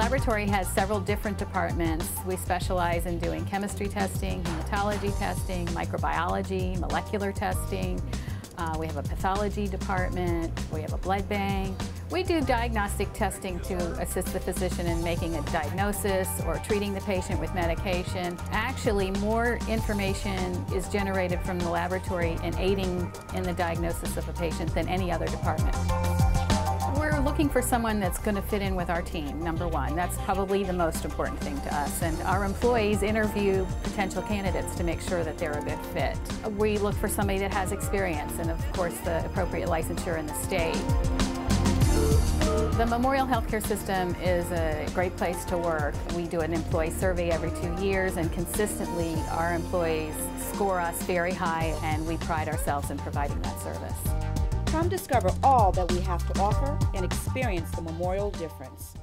laboratory has several different departments. We specialize in doing chemistry testing, hematology testing, microbiology, molecular testing. Uh, we have a pathology department. We have a blood bank. We do diagnostic testing to assist the physician in making a diagnosis or treating the patient with medication. Actually, more information is generated from the laboratory in aiding in the diagnosis of a patient than any other department. Looking for someone that's going to fit in with our team, number one. That's probably the most important thing to us. And our employees interview potential candidates to make sure that they're a good fit. We look for somebody that has experience and, of course, the appropriate licensure in the state. The Memorial Healthcare System is a great place to work. We do an employee survey every two years and consistently our employees score us very high and we pride ourselves in providing that service. Come discover all that we have to offer and experience the Memorial difference.